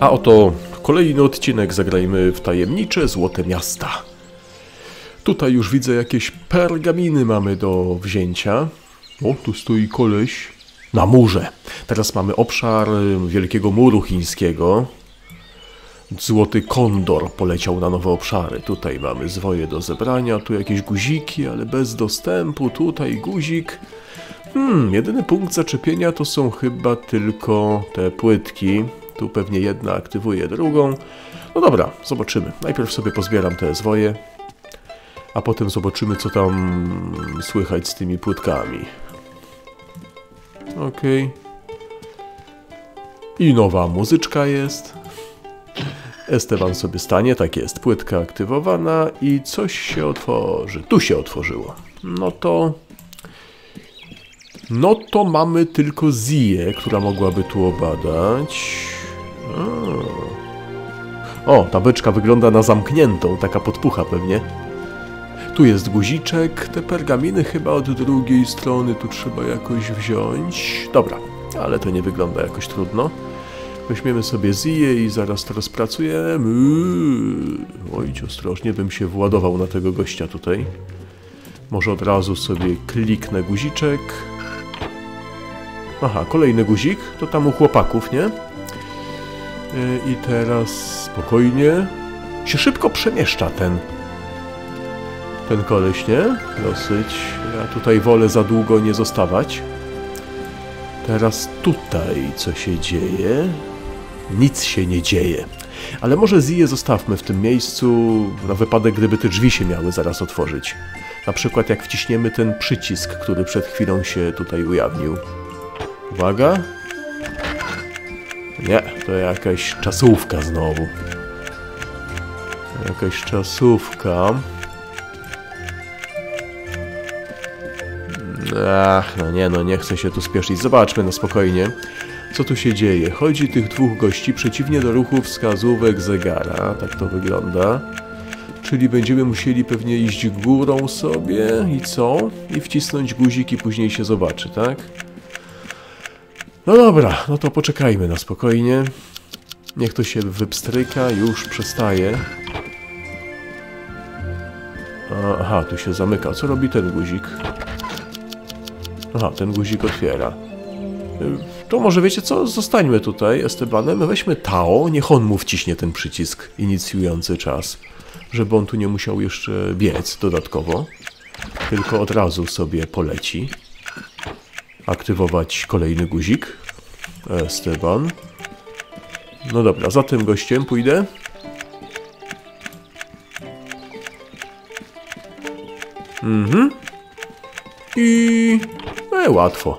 A oto kolejny odcinek zagrajmy w tajemnicze Złote Miasta. Tutaj już widzę jakieś pergaminy mamy do wzięcia. O, tu stoi koleś na murze. Teraz mamy obszar Wielkiego Muru Chińskiego. Złoty kondor poleciał na nowe obszary. Tutaj mamy zwoje do zebrania, tu jakieś guziki, ale bez dostępu. Tutaj guzik. Hmm, jedyny punkt zaczepienia to są chyba tylko te płytki. Tu pewnie jedna aktywuje drugą. No dobra, zobaczymy. Najpierw sobie pozbieram te zwoje, a potem zobaczymy, co tam słychać z tymi płytkami. Okej. I nowa muzyczka jest. Esteban sobie stanie, tak jest, płytka aktywowana i coś się otworzy. Tu się otworzyło. No to... No to mamy tylko Zię, która mogłaby tu obadać. O, ta beczka wygląda na zamkniętą, taka podpucha pewnie. Tu jest guziczek, te pergaminy chyba od drugiej strony tu trzeba jakoś wziąć. Dobra, ale to nie wygląda jakoś trudno. Weźmiemy sobie Ziję i zaraz to rozpracujemy. Oj, ostrożnie bym się władował na tego gościa tutaj. Może od razu sobie kliknę guziczek. Aha, kolejny guzik. To tam u chłopaków, nie? I teraz spokojnie. Się szybko przemieszcza ten ten koleś, nie? Dosyć. Ja tutaj wolę za długo nie zostawać. Teraz tutaj co się dzieje? Nic się nie dzieje. Ale może Ziję zostawmy w tym miejscu na wypadek, gdyby te drzwi się miały zaraz otworzyć. Na przykład jak wciśniemy ten przycisk, który przed chwilą się tutaj ujawnił. Uwaga. Nie, to jakaś czasówka znowu. Jakaś czasówka. Ach, no nie, no nie chcę się tu spieszyć. Zobaczmy na spokojnie, co tu się dzieje. Chodzi tych dwóch gości przeciwnie do ruchu wskazówek zegara. Tak to wygląda. Czyli będziemy musieli pewnie iść górą sobie i co? I wcisnąć guzik i później się zobaczy, tak? No dobra, no to poczekajmy na spokojnie. Niech to się wypstryka, już przestaje. Aha, tu się zamyka. Co robi ten guzik? Aha, ten guzik otwiera. To może wiecie co? Zostańmy tutaj Estebanem, weźmy Tao, niech on mu wciśnie ten przycisk inicjujący czas, żeby on tu nie musiał jeszcze biec dodatkowo, tylko od razu sobie poleci. Aktywować kolejny guzik. Esteban. No dobra, za tym gościem pójdę. Mhm. I E, łatwo.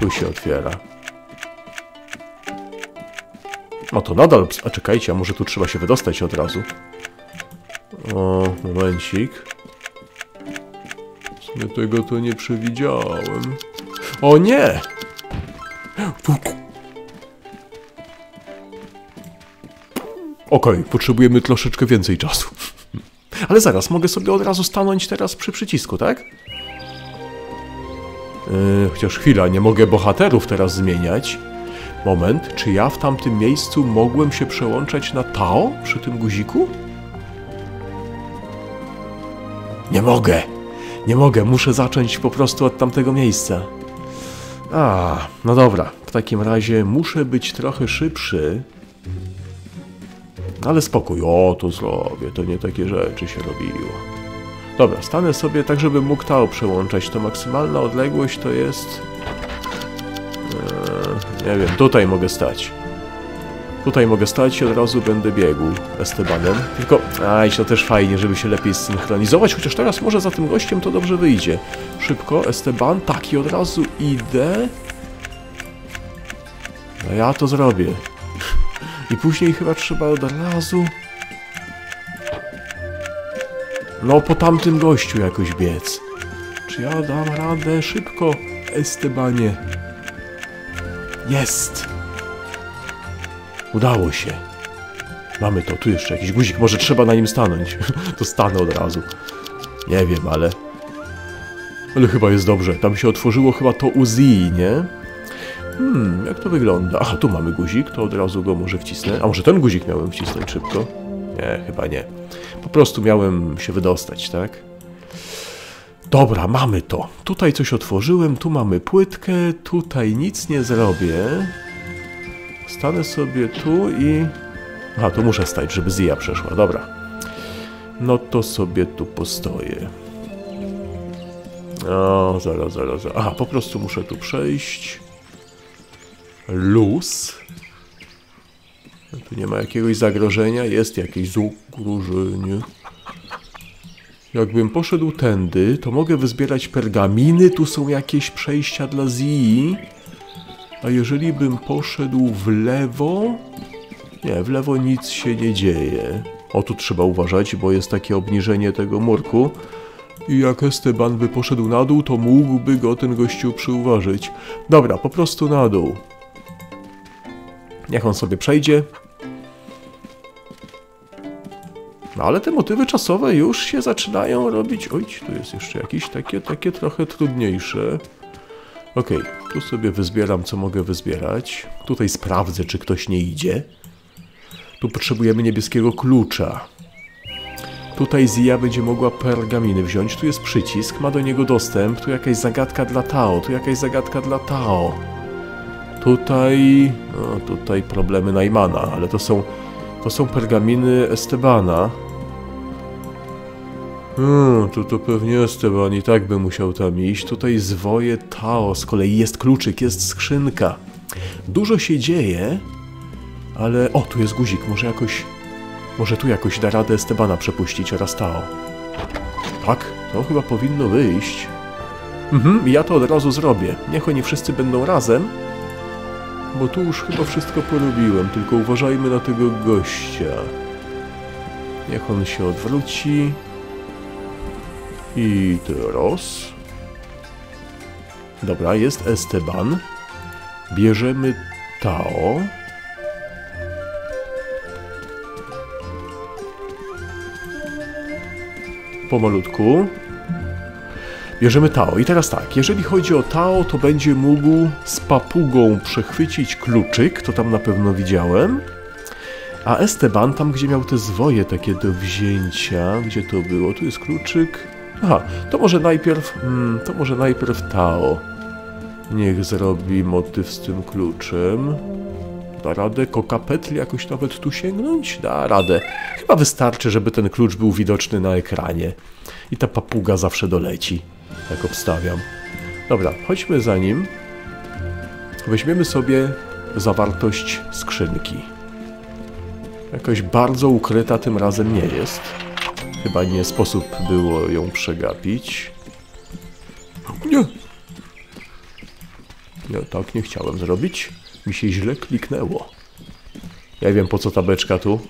Tu się otwiera. O, to nadal... A czekajcie, a może tu trzeba się wydostać od razu. O, momencik. W sumie tego to nie przewidziałem. O nie! Okej, okay, potrzebujemy troszeczkę więcej czasu. Ale zaraz, mogę sobie od razu stanąć teraz przy przycisku, tak? Yy, chociaż chwila, nie mogę bohaterów teraz zmieniać. Moment, czy ja w tamtym miejscu mogłem się przełączać na Tao przy tym guziku? Nie mogę. Nie mogę, muszę zacząć po prostu od tamtego miejsca. A, no dobra, w takim razie muszę być trochę szybszy. Ale spokój, o, to zrobię, to nie takie rzeczy się robiło. Dobra, stanę sobie tak, żeby mógł Tao przełączać. To maksymalna odległość to jest... Eee, nie wiem, tutaj mogę stać. Tutaj mogę stać i od razu będę biegł Estebanem. Tylko, aj, to też fajnie, żeby się lepiej synchronizować, chociaż teraz może za tym gościem to dobrze wyjdzie. Szybko, Esteban, tak i od razu idę. No ja to zrobię. I później chyba trzeba od razu... No po tamtym gościu jakoś biec. Czy ja dam radę? Szybko, Estebanie. Jest! Udało się. Mamy to, tu jeszcze jakiś guzik, może trzeba na nim stanąć. to stanę od razu. Nie wiem, ale... Ale chyba jest dobrze. Tam się otworzyło chyba to Uzi, nie? Hmm, jak to wygląda? Aha, tu mamy guzik, to od razu go może wcisnę. A może ten guzik miałem wcisnąć szybko? Nie, chyba nie. Po prostu miałem się wydostać, tak? Dobra, mamy to. Tutaj coś otworzyłem, tu mamy płytkę, tutaj nic nie zrobię. Stanę sobie tu i... Aha, tu muszę stać, żeby Zia przeszła, dobra. No to sobie tu postoję. O, zaraz, zaraz, zaraz. Aha, po prostu muszę tu przejść. Luz. Tu nie ma jakiegoś zagrożenia, jest jakieś zagrożenie. Jakbym poszedł tędy, to mogę wyzbierać pergaminy, tu są jakieś przejścia dla Zii. A jeżeli bym poszedł w lewo... Nie, w lewo nic się nie dzieje. O, tu trzeba uważać, bo jest takie obniżenie tego murku. I jak Esteban by poszedł na dół, to mógłby go ten gościu przyuważyć. Dobra, po prostu na dół. Niech on sobie przejdzie. No ale te motywy czasowe już się zaczynają robić. Oj, tu jest jeszcze jakieś takie, takie trochę trudniejsze. Ok, tu sobie wyzbieram, co mogę wyzbierać. Tutaj sprawdzę, czy ktoś nie idzie. Tu potrzebujemy niebieskiego klucza. Tutaj Zia będzie mogła pergaminy wziąć. Tu jest przycisk, ma do niego dostęp. Tu jakaś zagadka dla Tao, tu jakaś zagadka dla Tao. Tutaj... No, tutaj problemy Najmana, ale to są... To są pergaminy Estebana. Hmm, to, to pewnie Esteban i tak by musiał tam iść. Tutaj zwoje Tao, z kolei jest kluczyk, jest skrzynka. Dużo się dzieje, ale... O, tu jest guzik, może jakoś... Może tu jakoś da radę Estebana przepuścić oraz Tao. Tak, to chyba powinno wyjść. Mhm, ja to od razu zrobię. Niech oni wszyscy będą razem. Bo tu już chyba wszystko porobiłem, tylko uważajmy na tego gościa. Niech on się odwróci. I teraz... Dobra, jest Esteban. Bierzemy Tao. Pomalutku. Bierzemy Tao. I teraz tak, jeżeli chodzi o Tao, to będzie mógł z papugą przechwycić kluczyk, to tam na pewno widziałem. A Esteban, tam gdzie miał te zwoje takie do wzięcia, gdzie to było, tu jest kluczyk. Aha, to może najpierw, hmm, to może najpierw Tao. Niech zrobi motyw z tym kluczem. Da radę kokapetli jakoś nawet tu sięgnąć? Da radę. Chyba wystarczy, żeby ten klucz był widoczny na ekranie. I ta papuga zawsze doleci. Tak obstawiam. Dobra, chodźmy za nim. Weźmiemy sobie zawartość skrzynki. Jakoś bardzo ukryta tym razem nie jest. Chyba nie sposób było ją przegapić. Nie! Nie, tak nie chciałem zrobić. Mi się źle kliknęło. Ja wiem po co ta beczka tu.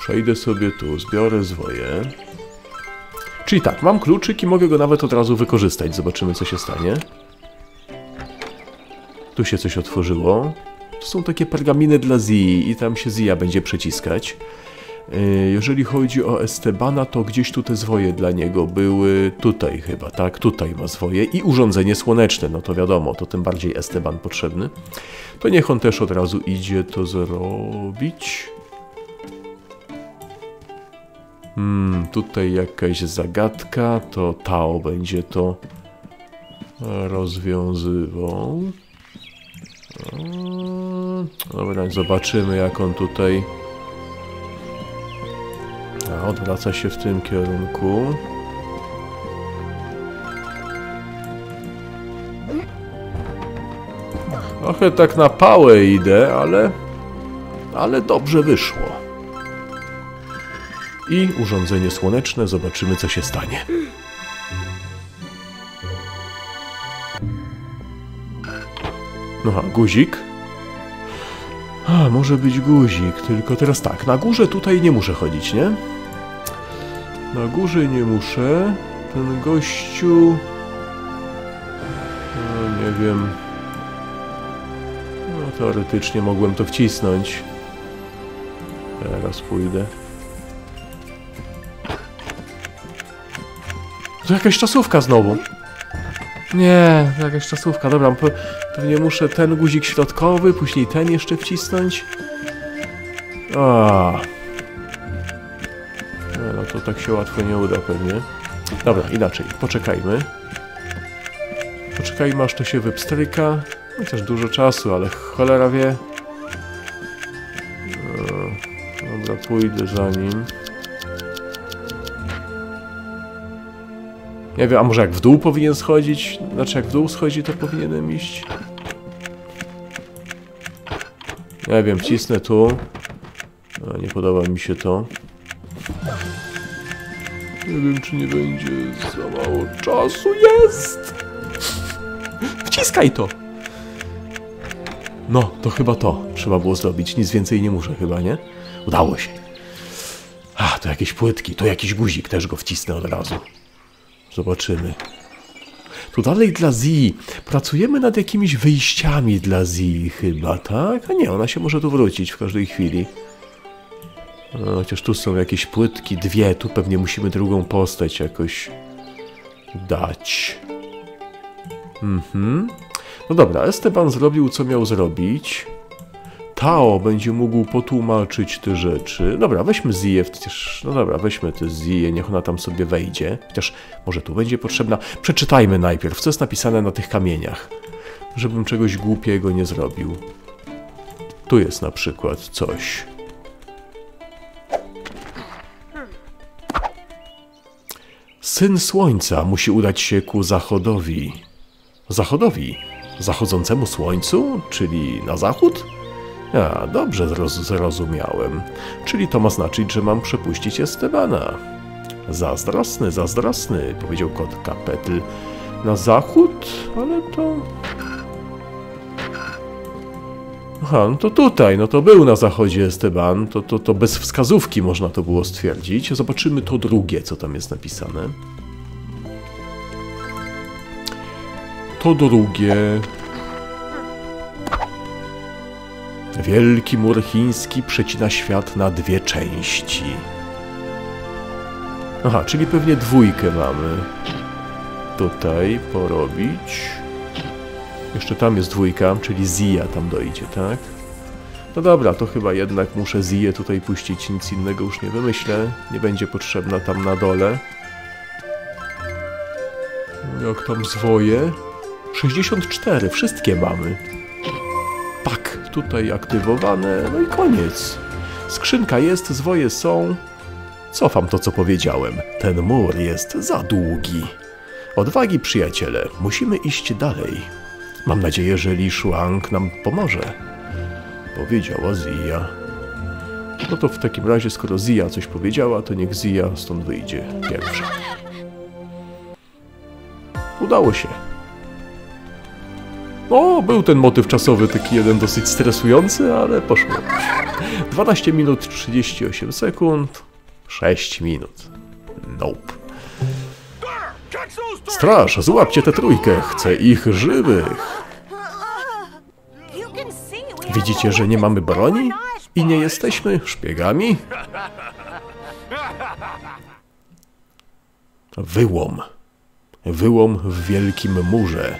Przejdę sobie tu, zbiorę zwoje. Czyli tak, mam kluczyk i mogę go nawet od razu wykorzystać. Zobaczymy co się stanie. Tu się coś otworzyło. To są takie pergaminy dla Zii i tam się Zia będzie przeciskać. Jeżeli chodzi o Estebana, to gdzieś tu te zwoje dla niego były tutaj chyba, tak? Tutaj ma zwoje i urządzenie słoneczne, no to wiadomo, to tym bardziej Esteban potrzebny. To niech on też od razu idzie to zrobić. Hmm, tutaj jakaś zagadka, to Tao będzie to rozwiązywał. Dobra, zobaczymy jak on tutaj odwraca się w tym kierunku. Trochę tak na pałę idę, ale... Ale dobrze wyszło. I urządzenie słoneczne, zobaczymy co się stanie. Aha, guzik. A, może być guzik, tylko teraz tak, na górze tutaj nie muszę chodzić, nie? Na górze nie muszę. Ten gościu... No, nie wiem. No, teoretycznie mogłem to wcisnąć. Teraz pójdę. To jakaś czasówka znowu. Nie, to jakaś czasówka. Dobra, pe pewnie muszę ten guzik środkowy, później ten jeszcze wcisnąć. A. No to tak się łatwo nie uda pewnie. Dobra, inaczej. Poczekajmy. Poczekajmy aż to się wypstryka. Chociaż dużo czasu, ale cholera wie. No, dobra, pójdę za nim. Nie wiem, a może jak w dół powinien schodzić? Znaczy jak w dół schodzi, to powinienem iść? Nie wiem, wcisnę tu. A, nie podoba mi się to. Nie wiem, czy nie będzie za mało czasu. Jest! Wciskaj to! No, to chyba to trzeba było zrobić. Nic więcej nie muszę chyba, nie? Udało się. A, to jakieś płytki, to jakiś guzik, też go wcisnę od razu. Zobaczymy. Tu dalej dla Z. Pracujemy nad jakimiś wyjściami dla Z chyba, tak? A nie, ona się może tu wrócić w każdej chwili. No, chociaż tu są jakieś płytki, dwie. Tu pewnie musimy drugą postać jakoś dać. Mhm. No dobra, Esteban zrobił co miał zrobić. Tao będzie mógł potłumaczyć te rzeczy. Dobra, weźmy Ziję, przecież... No dobra, weźmy tę Ziję, niech ona tam sobie wejdzie. Chociaż może tu będzie potrzebna. Przeczytajmy najpierw, co jest napisane na tych kamieniach. Żebym czegoś głupiego nie zrobił. Tu jest na przykład coś. Syn Słońca musi udać się ku zachodowi. Zachodowi? Zachodzącemu słońcu? Czyli na zachód? A, dobrze zroz zrozumiałem. Czyli to ma znaczyć, że mam przepuścić Estebana. Zazdrosny, zazdrosny, powiedział kot Kapetl. Na zachód? Ale to... Aha, no to tutaj, no to był na zachodzie Esteban, to, to, to bez wskazówki można to było stwierdzić. Zobaczymy to drugie, co tam jest napisane. To drugie... Wielki mur chiński przecina świat na dwie części. Aha, czyli pewnie dwójkę mamy. Tutaj porobić. Jeszcze tam jest dwójka, czyli Zia tam dojdzie, tak? No dobra, to chyba jednak muszę Ziję tutaj puścić, nic innego już nie wymyślę. Nie będzie potrzebna tam na dole. Jak tam zwoje? 64, wszystkie mamy. Tak, tutaj aktywowane, no i koniec. Skrzynka jest, zwoje są. Cofam to, co powiedziałem. Ten mur jest za długi. Odwagi, przyjaciele, musimy iść dalej. Mam nadzieję, że Li Shuang nam pomoże. Powiedziała Zia. No to w takim razie, skoro Zia coś powiedziała, to niech Zia stąd wyjdzie pierwsza. Udało się. O, był ten motyw czasowy, taki jeden dosyć stresujący, ale poszło. 12 minut 38 sekund, 6 minut. Nope. Straż, złapcie tę trójkę, chcę ich żywych. Widzicie, że nie mamy broni? I nie jesteśmy szpiegami? Wyłom. Wyłom w wielkim murze.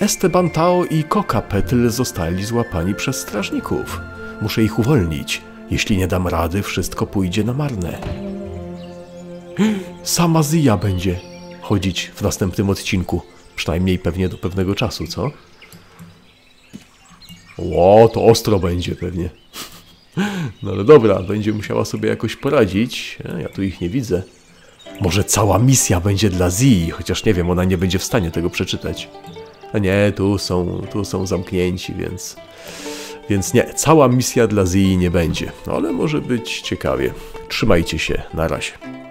Esteban Tao i Koka Petl zostali złapani przez strażników. Muszę ich uwolnić. Jeśli nie dam rady, wszystko pójdzie na marne. Sama Zia będzie chodzić w następnym odcinku. Przynajmniej pewnie do pewnego czasu, co? Ło, to ostro będzie pewnie. No ale dobra, będzie musiała sobie jakoś poradzić. Ja tu ich nie widzę. Może cała misja będzie dla Zii, chociaż nie wiem, ona nie będzie w stanie tego przeczytać. A nie, tu są, tu są zamknięci, więc... Więc nie, cała misja dla Zii nie będzie, ale może być ciekawie. Trzymajcie się, na razie.